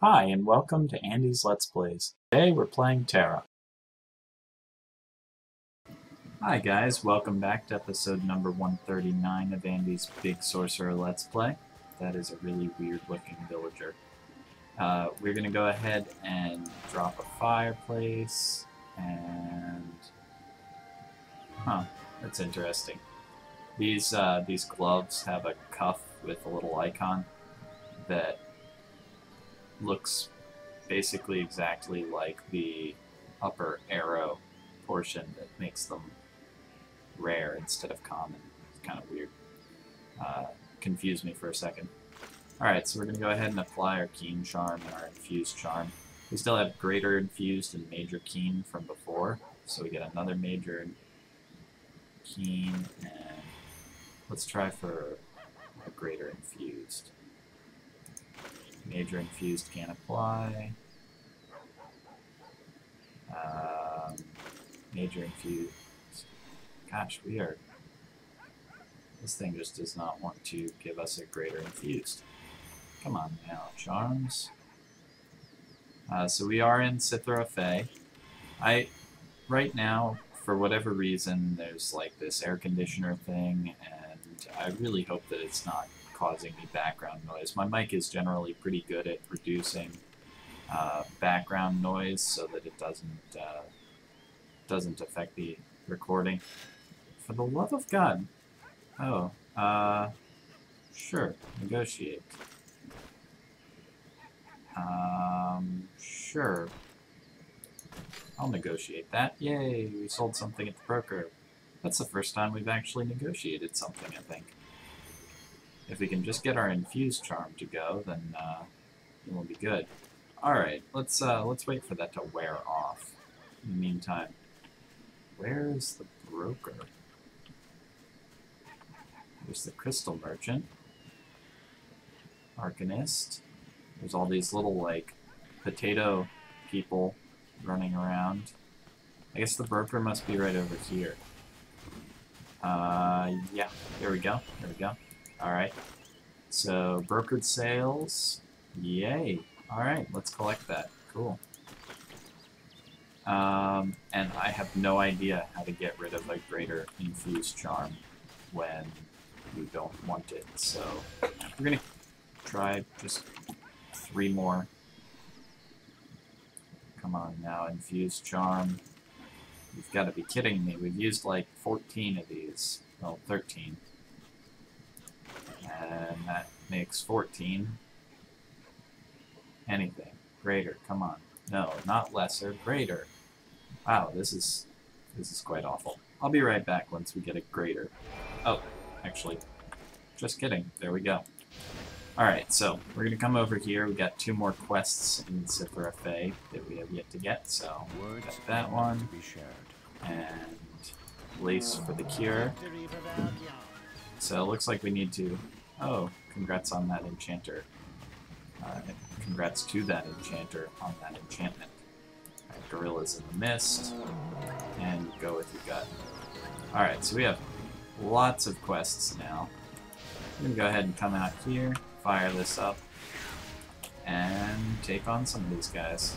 Hi, and welcome to Andy's Let's Plays. Today we're playing Tera. Hi guys, welcome back to episode number 139 of Andy's Big Sorcerer Let's Play. That is a really weird looking villager. Uh, we're going to go ahead and drop a fireplace, and... Huh, that's interesting. These, uh, these gloves have a cuff with a little icon that looks basically exactly like the upper arrow portion that makes them rare instead of common. It's kind of weird. Uh, confused me for a second. Alright, so we're going to go ahead and apply our Keen Charm and our Infused Charm. We still have Greater Infused and Major Keen from before, so we get another Major Keen, and let's try for a Greater Infused. Major infused can't apply. Um, major infused. Gosh, we are. This thing just does not want to give us a greater infused. Come on now, charms. Uh, so we are in Sithra Fey. I, right now, for whatever reason, there's like this air conditioner thing, and I really hope that it's not causing me background noise. My mic is generally pretty good at reducing uh, background noise so that it doesn't uh, doesn't affect the recording. For the love of God! Oh, uh, sure, negotiate. Um, sure. I'll negotiate that. Yay, we sold something at the broker. That's the first time we've actually negotiated something, I think. If we can just get our infused charm to go, then uh, it will be good. All right, let's uh, let's wait for that to wear off. In the meantime, where is the broker? There's the crystal merchant, arcanist. There's all these little like potato people running around. I guess the broker must be right over here. Uh, yeah, there we go. There we go. Alright. So, brokered sales. Yay. Alright, let's collect that. Cool. Um, and I have no idea how to get rid of a greater infused charm when you don't want it. So, we're gonna try just three more. Come on now, infused charm. You've got to be kidding me. We've used like 14 of these. Well, 13. And that makes 14. Anything. Greater. Come on. No, not lesser. Greater. Wow, this is this is quite awful. I'll be right back once we get a greater. Oh, actually, just kidding. There we go. Alright, so we're going to come over here. we got two more quests in Sithra Fey that we have yet to get, so got that one. And lace for the cure. So it looks like we need to Oh, congrats on that enchanter. Uh, congrats to that enchanter on that enchantment. Right, gorillas in the mist, and go with your gut. Alright, so we have lots of quests now. I'm gonna go ahead and come out here, fire this up, and take on some of these guys.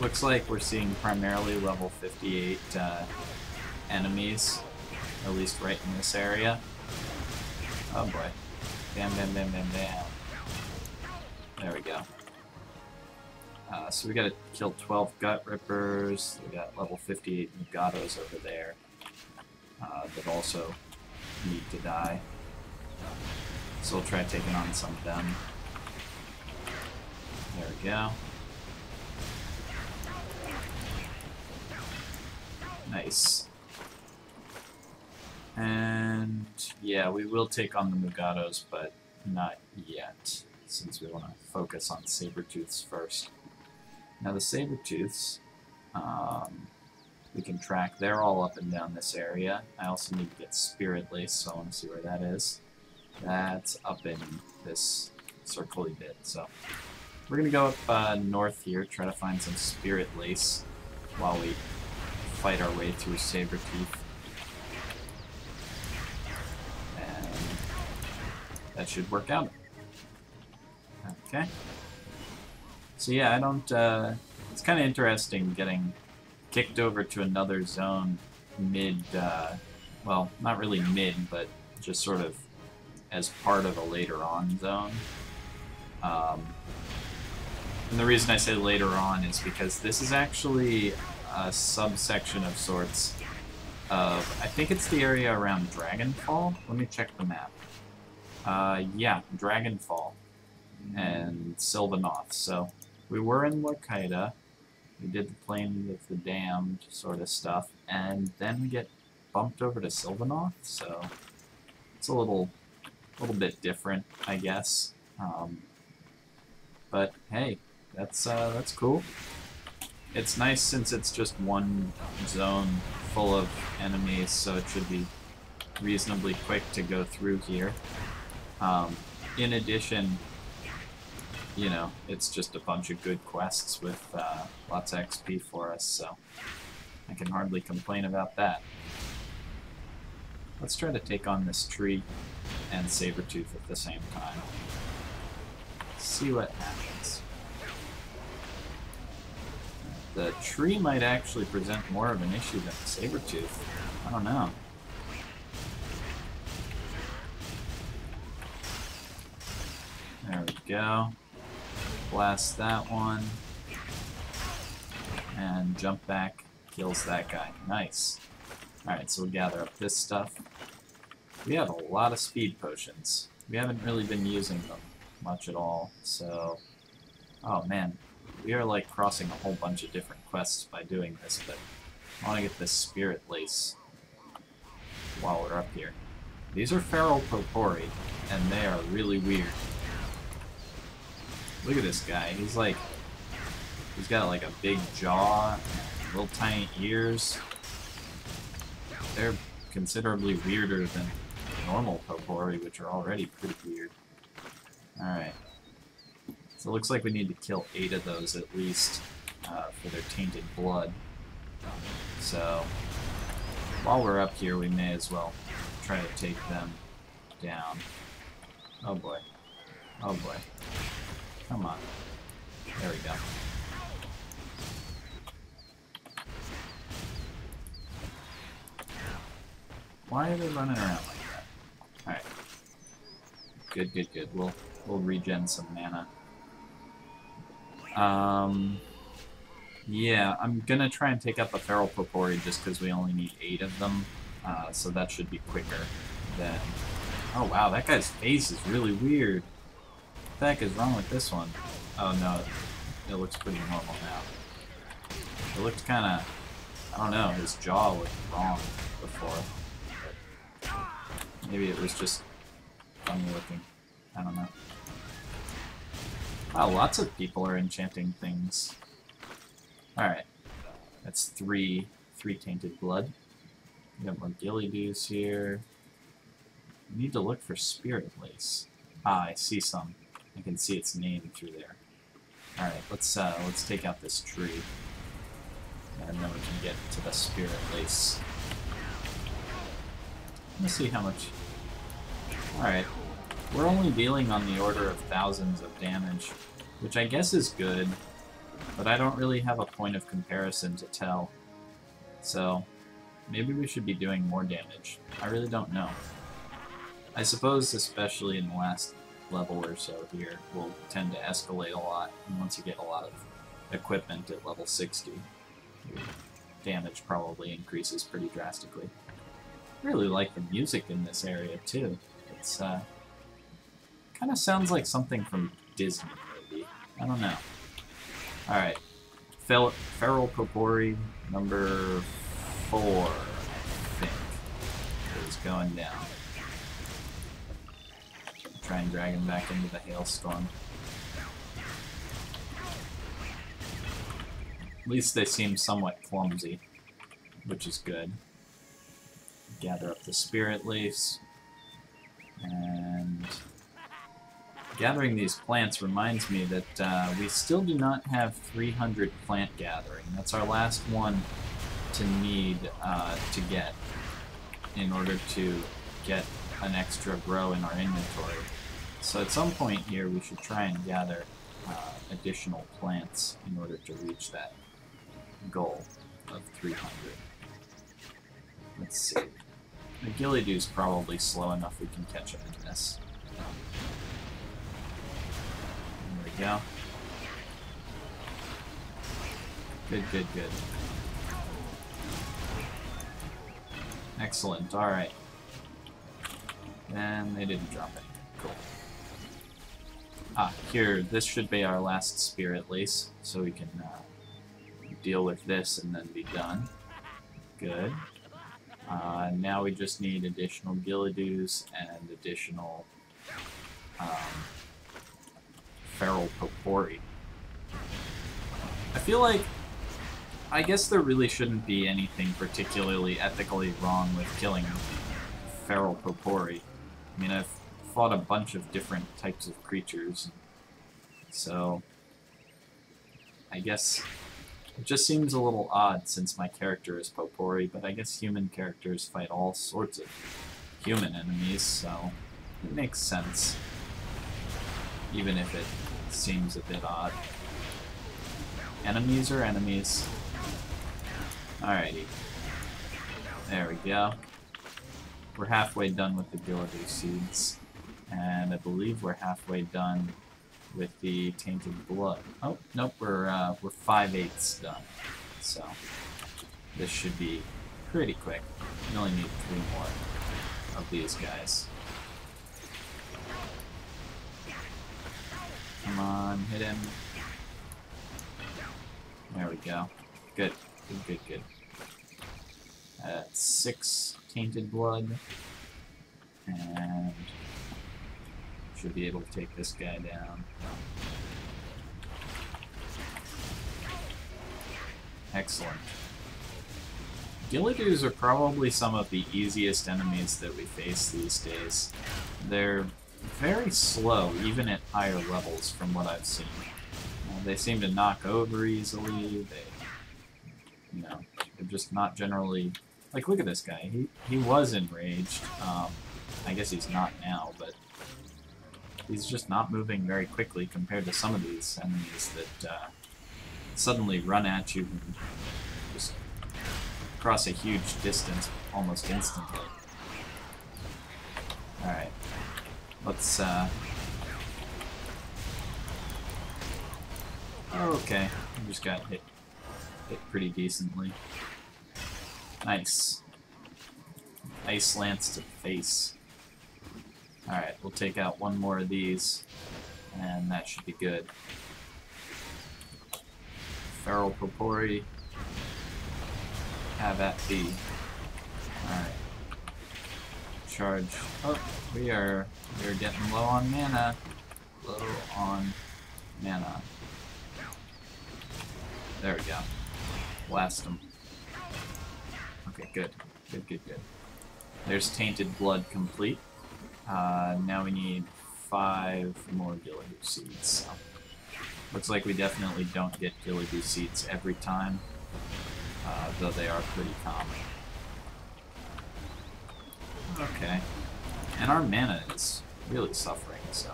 Looks like we're seeing primarily level 58 uh, enemies, at least right in this area. Oh boy. Bam, bam, bam, bam, bam. There we go. Uh, so we gotta kill 12 Gut Rippers, we got level 58 Mugatos over there uh, that also need to die. So we'll try taking on some of them. There we go. Nice. And yeah, we will take on the Mugatos, but not yet, since we want to focus on Sabertooths first. Now the Sabertooths, um, we can track. They're all up and down this area. I also need to get Spirit Lace, so I want to see where that is. That's up in this circly bit, so we're going to go up uh, north here, try to find some Spirit Lace while we fight our way through Sabertooth. That should work out. Okay. So yeah, I don't, uh, it's kind of interesting getting kicked over to another zone mid, uh, well, not really mid, but just sort of as part of a later on zone. Um, and the reason I say later on is because this is actually a subsection of sorts of, I think it's the area around Dragonfall. Let me check the map. Uh, yeah, Dragonfall and Sylvanoth. So we were in Lorcada. We did the plane with the damned sort of stuff, and then we get bumped over to Sylvanoth. So it's a little, little bit different, I guess. Um, but hey, that's uh, that's cool. It's nice since it's just one zone full of enemies, so it should be reasonably quick to go through here. Um, in addition, you know, it's just a bunch of good quests with uh, lots of XP for us, so I can hardly complain about that. Let's try to take on this tree and Sabretooth at the same time. See what happens. The tree might actually present more of an issue than the Sabretooth. I don't know. There we go. Blast that one. And jump back, kills that guy. Nice. Alright, so we'll gather up this stuff. We have a lot of speed potions. We haven't really been using them much at all, so... Oh man, we are like crossing a whole bunch of different quests by doing this, but I want to get this spirit lace while we're up here. These are feral Popori, and they are really weird. Look at this guy. He's like, he's got like a big jaw, little tiny ears. They're considerably weirder than normal Popori, which are already pretty weird. Alright. So it looks like we need to kill eight of those at least uh, for their tainted blood. So, while we're up here, we may as well try to take them down. Oh boy. Oh boy. Come on. There we go. Why are they running around like that? Alright. Good, good, good. We'll we'll regen some mana. Um yeah, I'm gonna try and take up a Feral Popori just because we only need eight of them. Uh, so that should be quicker than... Oh wow, that guy's face is really weird the heck is wrong with this one? Oh no, it looks pretty normal now. It looked kind of, I don't know, his jaw looked wrong before. Maybe it was just funny looking. I don't know. Wow, lots of people are enchanting things. Alright. That's three, three tainted blood. We got more Gillydoos here. We need to look for Spirit Lace. Ah, I see some. I can see its name through there. Alright, let's uh, let's take out this tree. And then we can get to the spirit lace. Let's see how much... Alright. We're only dealing on the order of thousands of damage, which I guess is good, but I don't really have a point of comparison to tell. So, maybe we should be doing more damage. I really don't know. I suppose, especially in the last level or so here will tend to escalate a lot. And once you get a lot of equipment at level 60, your damage probably increases pretty drastically. Really like the music in this area too. It's uh, kind of sounds like something from Disney maybe. I don't know. Alright. Fel Feral Popori number four, I think, is going down try and drag him back into the hailstorm. At least they seem somewhat clumsy, which is good. Gather up the spirit leaves. And gathering these plants reminds me that uh, we still do not have 300 plant gathering. That's our last one to need uh, to get in order to get an extra grow in our inventory. So at some point here, we should try and gather uh, additional plants in order to reach that goal of 300. Let's see. The Gillidu's probably slow enough we can catch up in this. There we go. Good, good, good. Excellent, alright. And they didn't drop it. Ah, here, this should be our last spirit lace, so we can uh, deal with this and then be done. Good. Uh, now we just need additional Gillidoos and additional um, Feral Popori. I feel like I guess there really shouldn't be anything particularly ethically wrong with killing feral popori. I mean, I've fought a bunch of different types of creatures, so I guess it just seems a little odd since my character is popori, but I guess human characters fight all sorts of human enemies, so it makes sense, even if it seems a bit odd. Enemies are enemies. Alrighty. There we go. We're halfway done with the Gillidu seeds. And I believe we're halfway done with the Tainted Blood. Oh, nope, we're, uh, we're 5 eighths done. So, this should be pretty quick. We only need three more of these guys. Come on, hit him. There we go. Good. Good, good, good. Uh, six tainted blood. And should be able to take this guy down. Excellent. Gillidoos are probably some of the easiest enemies that we face these days. They're very slow, even at higher levels, from what I've seen. Uh, they seem to knock over easily, they you know, they're just not generally... Like, look at this guy. He, he was enraged. Um, I guess he's not now, but he's just not moving very quickly compared to some of these enemies that uh, suddenly run at you and just cross a huge distance almost instantly. Alright. Let's, uh... Okay, I just got hit hit pretty decently. Nice. Ice lance to face. Alright, we'll take out one more of these, and that should be good. Feral Popori. Have at be. Alright. Charge. Oh, we are we are getting low on mana. Low on mana. There we go. Blast them. Okay, good. Good, good, good. There's Tainted Blood complete. Uh, now we need five more Gillidu seeds. Looks like we definitely don't get Gillidu seeds every time, uh, though they are pretty common. Okay. And our mana is really suffering, so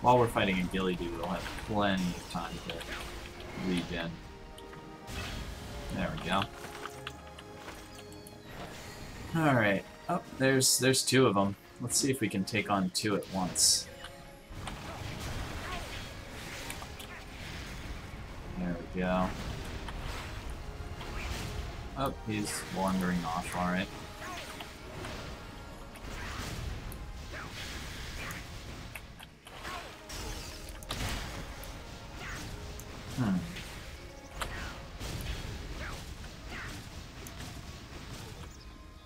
while we're fighting a Gillidu, we'll have plenty of time to regen. There we go. Alright. Oh, there's there's two of them. Let's see if we can take on two at once. There we go. Oh, he's wandering off, alright. Hmm.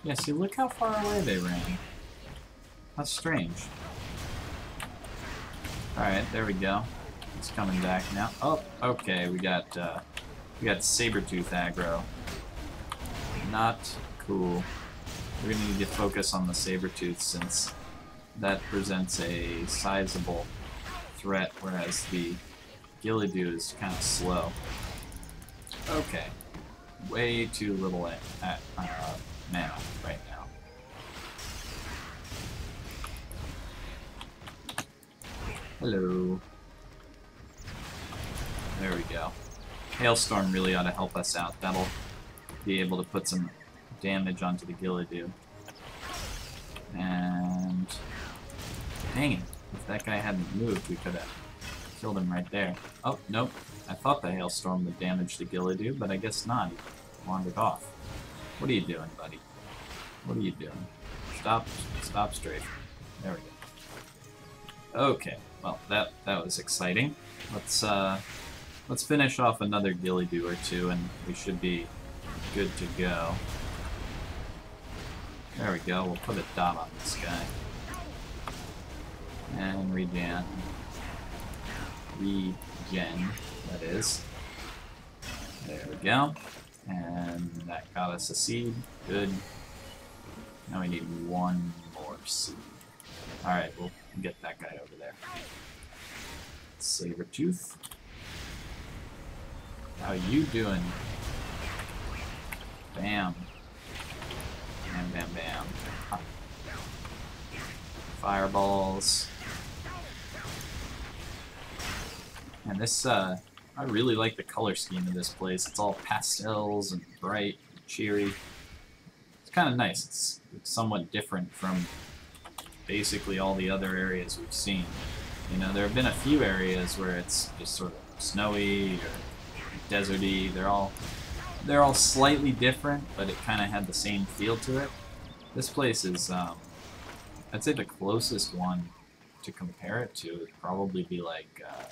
Yeah, see, look how far away they ran. That's strange. Alright, there we go. It's coming back now. Oh, okay, we got, uh, we got Sabretooth aggro. Not cool. We're gonna need to focus on the Sabretooth since that presents a sizable threat, whereas the Gillidu is kind of slow. Okay. Way too little at, at uh, now, right now. Hello. There we go. Hailstorm really ought to help us out. That'll be able to put some damage onto the Gillidu. And... Dang it. If that guy hadn't moved, we could have killed him right there. Oh, nope. I thought the Hailstorm would damage the Gillidu, but I guess not. He wandered off. What are you doing, buddy? What are you doing? Stop, stop straight. There we go. Okay, well, that, that was exciting. Let's, uh, let's finish off another Gillidu or two, and we should be good to go. There we go, we'll put a dot on this guy. And regen. Regen, that is. There we go. And that got us a seed. Good. Now we need one more seed. Alright, we'll get that guy over there. Saber tooth. How you doing? Bam. Bam, bam, bam. Fireballs. And this, uh, I really like the color scheme of this place. It's all pastels and bright and cheery. It's kind of nice. It's, it's somewhat different from basically all the other areas we've seen. You know, there have been a few areas where it's just sort of snowy or deserty. They're all they're all slightly different, but it kind of had the same feel to it. This place is, um, I'd say the closest one to compare it to would probably be like uh,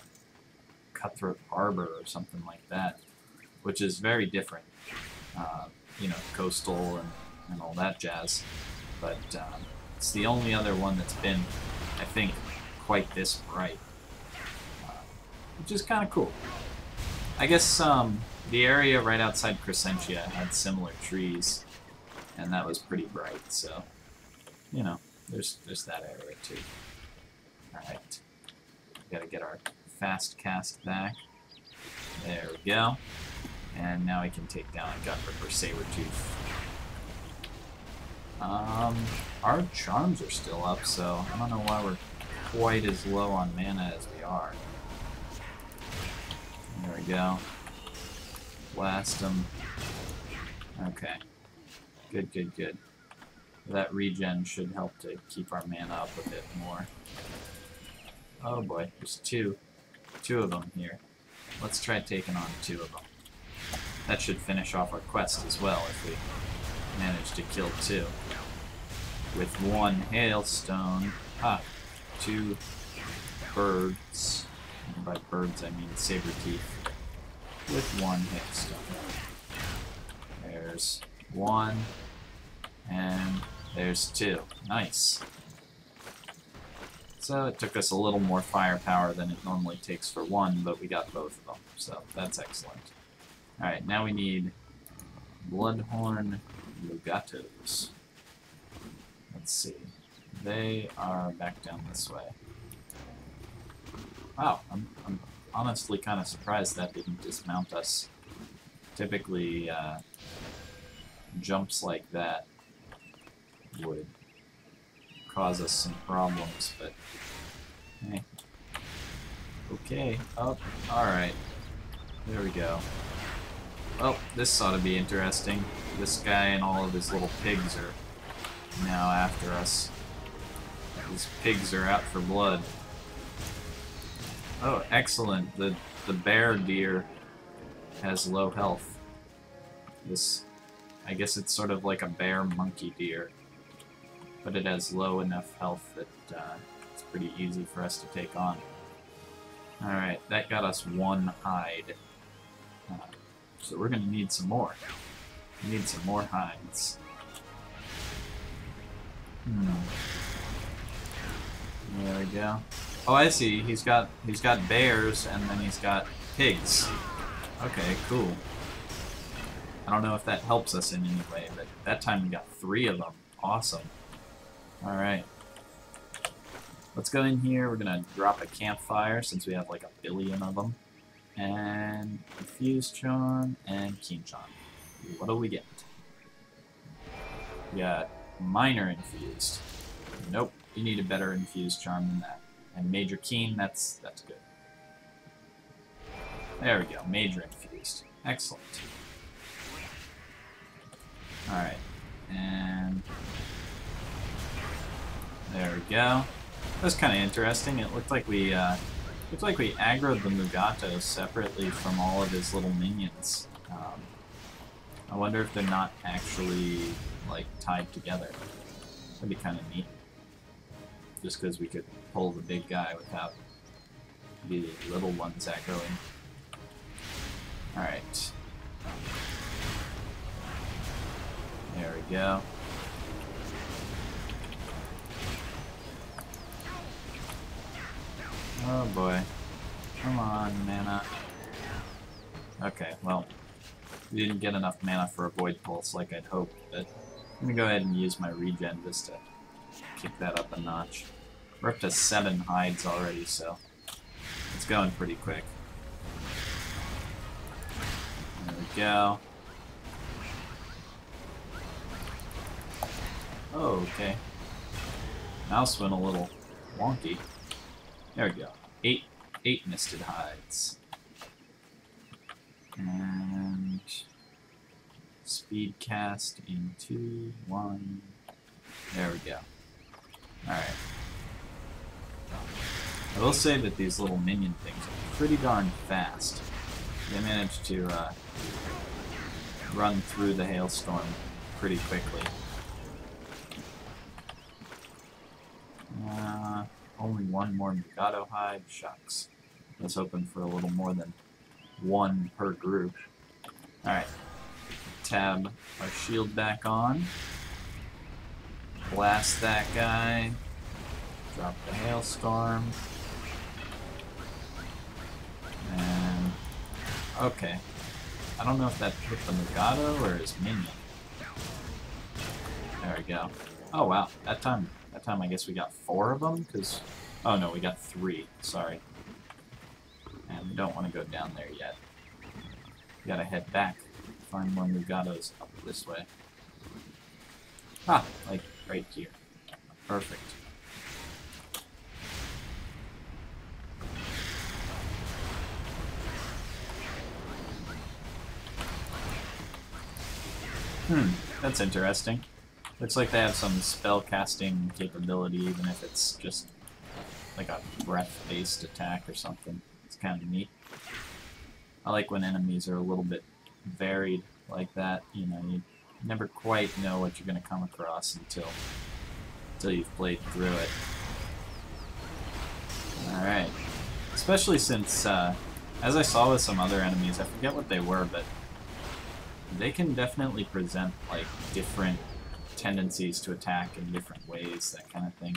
Cutthroat Harbor or something like that, which is very different. Uh, you know, coastal and, and all that jazz. But um, it's the only other one that's been, I think, quite this bright. Uh, which is kind of cool. I guess um, the area right outside Crescentia had similar trees, and that was pretty bright, so, you know, there's, there's that area too. Alright. Gotta get our fast cast back. There we go. And now we can take down a Gut Ripper Sabertooth. Um, our charms are still up, so I don't know why we're quite as low on mana as we are. There we go. Blast them. Okay. Good, good, good. That regen should help to keep our mana up a bit more. Oh boy, there's two. Two of them here. Let's try taking on two of them. That should finish off our quest as well if we manage to kill two. With one hailstone. Ah, two birds. And by birds I mean saber teeth. With one hailstone. There's one. And there's two. Nice. So it took us a little more firepower than it normally takes for one, but we got both of them, so that's excellent. Alright, now we need Bloodhorn Mugatos. Let's see. They are back down this way. Wow, I'm, I'm honestly kind of surprised that didn't dismount us. Typically, uh, jumps like that would cause us some problems, but hey. Okay, oh, alright. There we go. Well, this ought to be interesting. This guy and all of his little pigs are now after us. These pigs are out for blood. Oh, excellent. The the bear deer has low health. This, I guess it's sort of like a bear monkey deer but it has low enough health that uh, it's pretty easy for us to take on. Alright, that got us one hide. Uh, so we're going to need some more. We need some more hides. Hmm. There we go. Oh, I see. He's got he's got bears and then he's got pigs. Okay, cool. I don't know if that helps us in any way, but that time we got three of them. Awesome. Alright. Let's go in here. We're to drop a campfire since we have like a billion of them. And Infused Charm and Keen Charm. What do we get? We got Minor Infused. Nope, you need a better Infused Charm than that. And Major Keen, that's that's good. There we go, Major infused. Excellent. Alright, and there we go. That's kind of interesting. It looked like we uh, looked like we aggroed the Mugato separately from all of his little minions. Um, I wonder if they're not actually like tied together. That'd be kind of neat. Just because we could pull the big guy without the little ones aggroing. Alright. There we go. Oh boy. Come on, mana. Okay, well, we didn't get enough mana for a Void Pulse like I'd hoped, but I'm gonna go ahead and use my regen just to kick that up a notch. We're up to seven hides already, so it's going pretty quick. There we go. Oh, okay. Mouse went a little wonky. There we go. Eight, eight misted hides. And speed cast in two, one. There we go. Alright. I will say that these little minion things are pretty darn fast. They managed to uh, run through the hailstorm pretty quickly. Uh, only one more Mugato hide? Shucks. Was hoping for a little more than one per group. Alright. Tab our shield back on. Blast that guy. Drop the hailstorm. And... Okay. I don't know if that hit the Mugato or his minion. There we go. Oh wow, that time that time I guess we got four of them, because... Oh no, we got three, sorry. And we don't want to go down there yet. We gotta head back, find more Mugatos up this way. Ah, like right here. Perfect. Hmm, that's interesting. Looks like they have some spell casting capability, even if it's just like a breath-based attack or something. It's kind of neat. I like when enemies are a little bit varied like that. You know, you never quite know what you're going to come across until until you've played through it. Alright. Especially since, uh, as I saw with some other enemies, I forget what they were, but they can definitely present, like, different tendencies to attack in different ways, that kind of thing,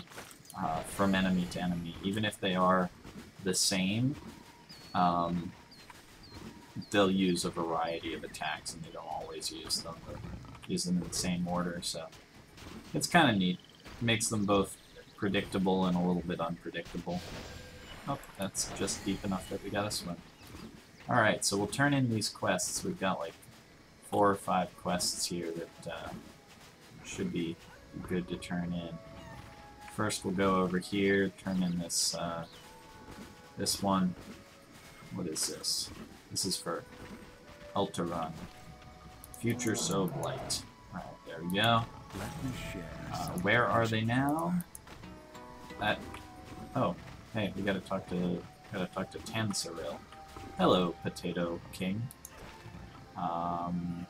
uh, from enemy to enemy. Even if they are the same, um, they'll use a variety of attacks, and they don't always use them, use them in the same order, so it's kind of neat. makes them both predictable and a little bit unpredictable. Oh, that's just deep enough that we gotta swim. Alright, so we'll turn in these quests. We've got like four or five quests here that uh, should be good to turn in. First we'll go over here, turn in this, uh, this one. What is this? This is for Ultarun. Future So Blight. Alright, there we go. Uh, where are they now? That... Oh, hey, we gotta talk to... gotta talk to Tansaril. Hello, Potato King. Um,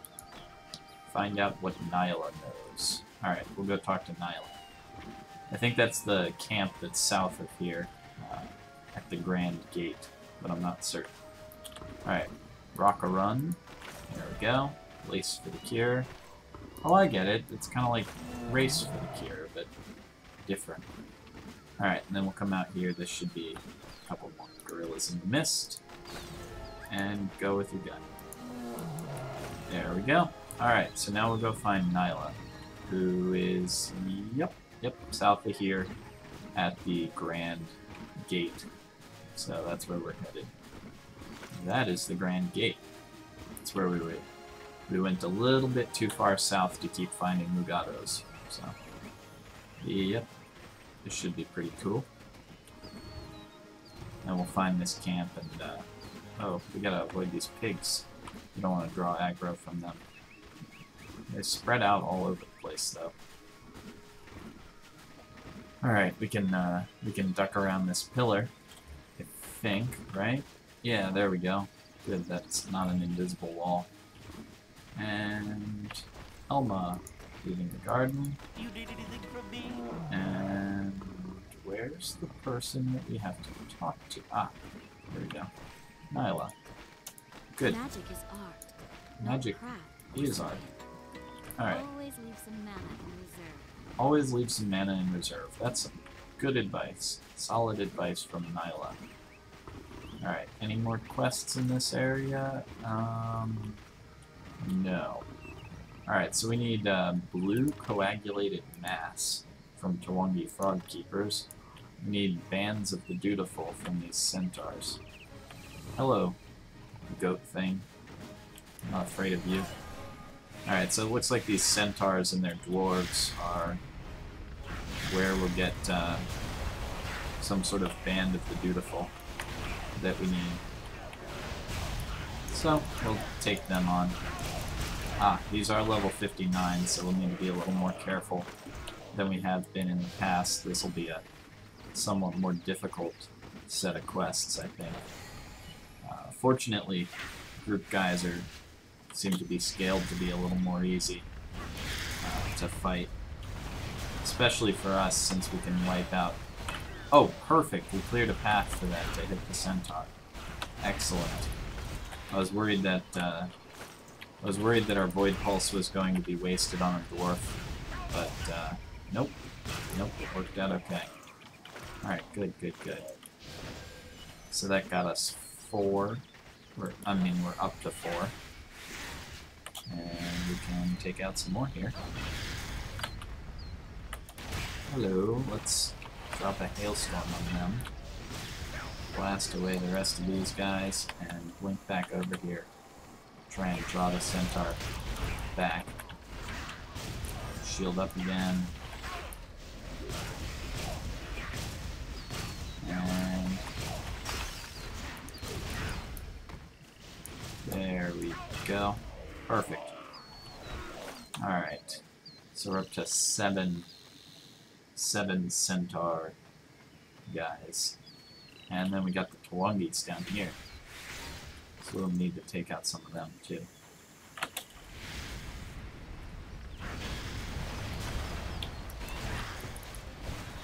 find out what Nyla knows. Alright, we'll go talk to Nyla. I think that's the camp that's south of here, uh, at the Grand Gate, but I'm not certain. Alright, Rock a Run. There we go. Lace for the Cure. Oh, I get it. It's kind of like Race for the Cure, but different. Alright, and then we'll come out here. This should be a couple more Gorillas in the Mist. And go with your gun. There we go. Alright, so now we'll go find Nyla, who is, yep, yep, south of here at the Grand Gate. So that's where we're headed. That is the Grand Gate. That's where we went. We went a little bit too far south to keep finding Mugatos. So, yep, this should be pretty cool. And we'll find this camp and, uh, oh, we gotta avoid these pigs. We don't want to draw aggro from them. They spread out all over the place, though. Alright, we can, uh, we can duck around this pillar, I think, right? Yeah, there we go. Good, that's not an invisible wall. And Elma leaving the garden. You did anything from me? And where's the person that we have to talk to? Ah, there we go. Nyla. Good. Magic is art. not Magic craft. is art. Alright. Always leave some mana in reserve. Always leave some mana in reserve. That's good advice. Solid advice from Nyla. Alright, any more quests in this area? Um, no. Alright, so we need uh, blue coagulated mass from Tawangi Frog Keepers. We need bands of the dutiful from these centaurs. Hello, goat thing. I'm not afraid of you. Alright, so it looks like these centaurs and their dwarves are where we'll get uh, some sort of band of the dutiful that we need. So, we'll take them on. Ah, these are level 59, so we'll need to be a little more careful than we have been in the past. This will be a somewhat more difficult set of quests, I think. Uh, fortunately, group guys are seem to be scaled to be a little more easy uh, to fight. Especially for us, since we can wipe out... Oh, perfect! We cleared a path for that to hit the centaur. Excellent. I was worried that, uh, I was worried that our Void Pulse was going to be wasted on a dwarf, but, uh, nope. Nope, it worked out okay. Alright, good, good, good. So that got us four. We're, I mean, we're up to four. And we can take out some more here. Hello, let's drop a hailstorm on them. Blast away the rest of these guys, and blink back over here. Try and draw the centaur back. Shield up again. And there we go. Perfect. Alright. So we're up to seven seven centaur guys. And then we got the Tawangis down here. So we'll need to take out some of them too.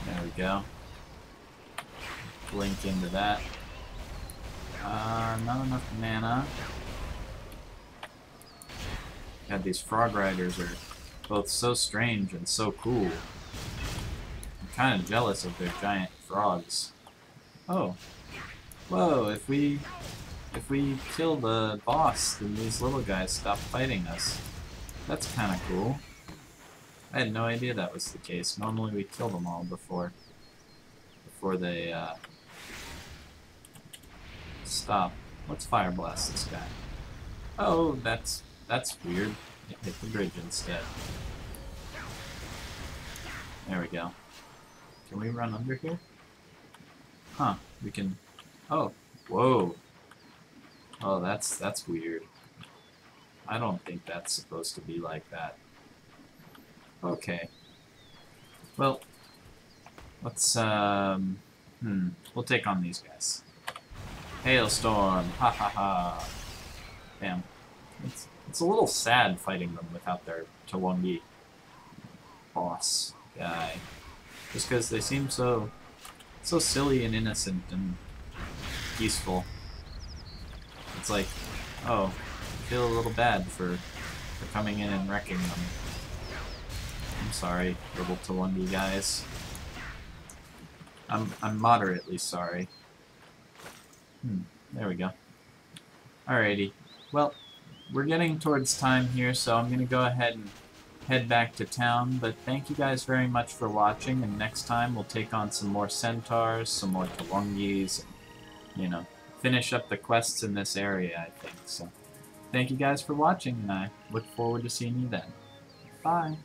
There we go. Blink into that. Uh, not enough mana. God, these frog riders are both so strange and so cool. I'm kind of jealous of their giant frogs. Oh. Whoa, if we... If we kill the boss, then these little guys stop fighting us. That's kind of cool. I had no idea that was the case. Normally we kill them all before... Before they, uh... Stop. Let's fire blast this guy. Oh, that's that's weird. It hit the bridge instead. There we go. Can we run under here? Huh, we can... Oh, whoa. Oh, that's, that's weird. I don't think that's supposed to be like that. Okay. Well, let's, um... Hmm, we'll take on these guys. Hailstorm! Ha ha ha! Bam. It's, it's a little sad fighting them without their Tawangi boss guy. Just because they seem so so silly and innocent and peaceful. It's like, oh, I feel a little bad for, for coming in and wrecking them. I'm sorry, little Tawangi guys. I'm I'm moderately sorry. Hmm, there we go. Alrighty. Well, we're getting towards time here, so I'm going to go ahead and head back to town, but thank you guys very much for watching, and next time we'll take on some more centaurs, some more Tawangis, and, you know, finish up the quests in this area, I think, so thank you guys for watching, and I look forward to seeing you then. Bye!